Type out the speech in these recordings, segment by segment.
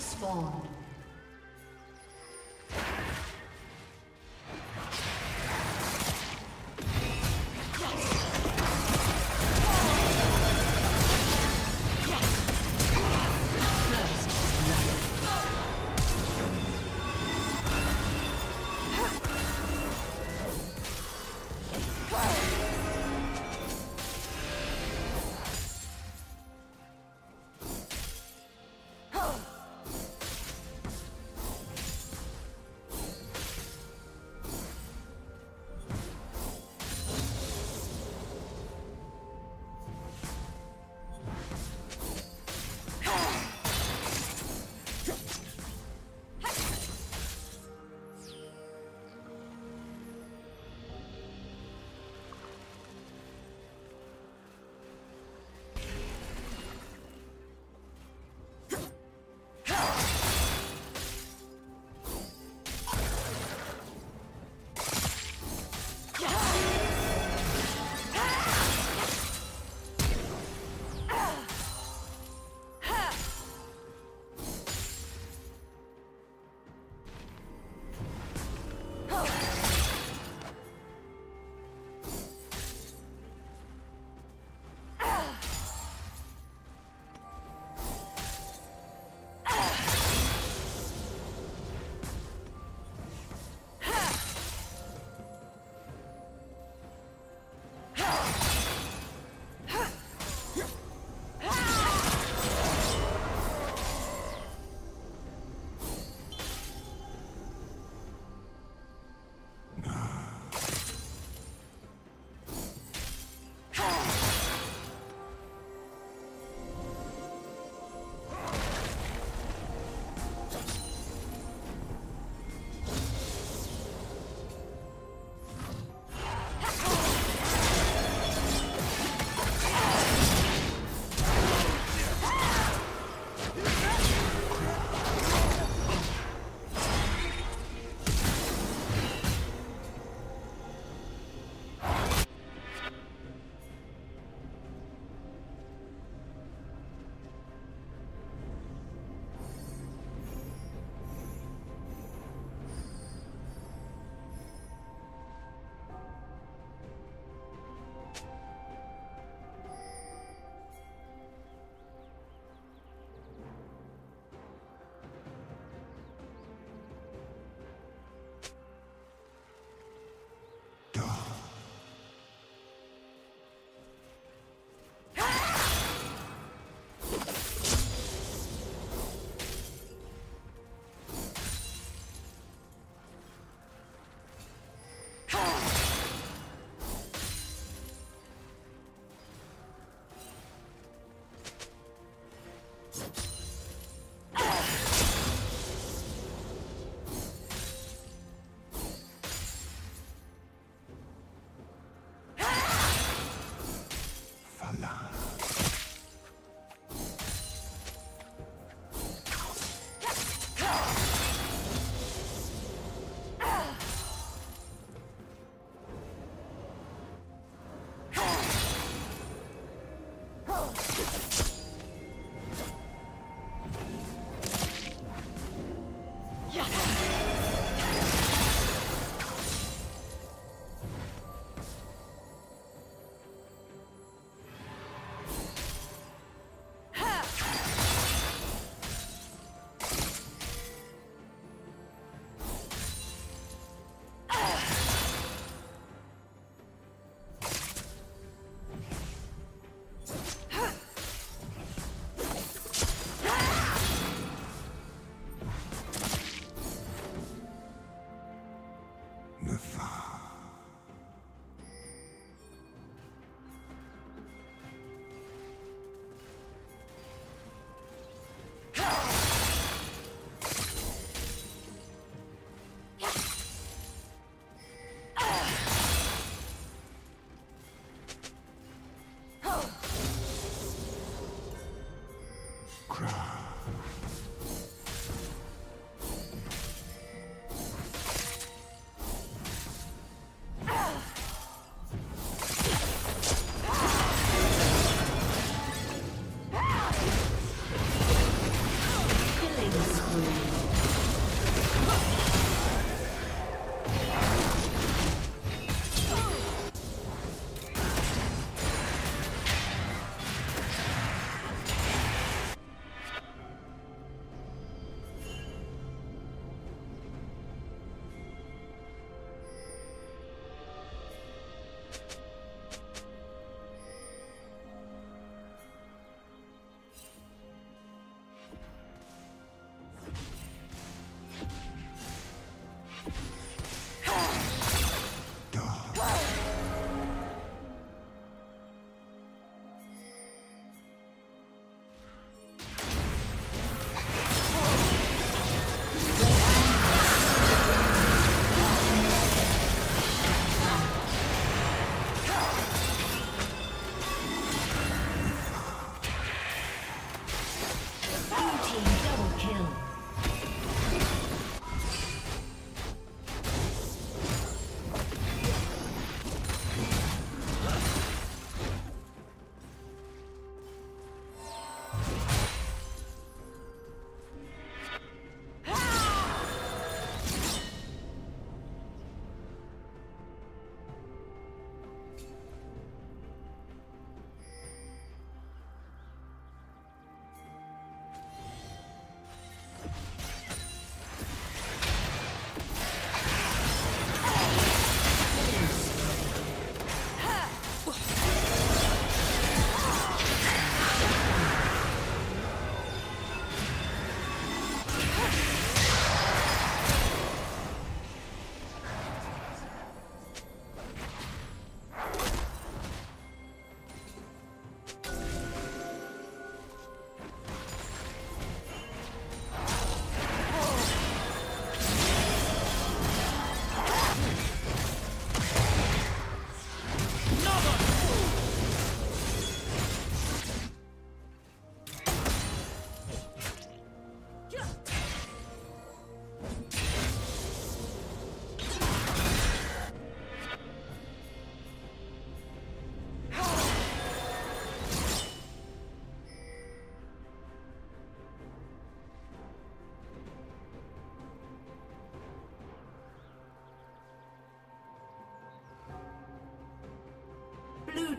has spawned.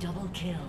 Double kill.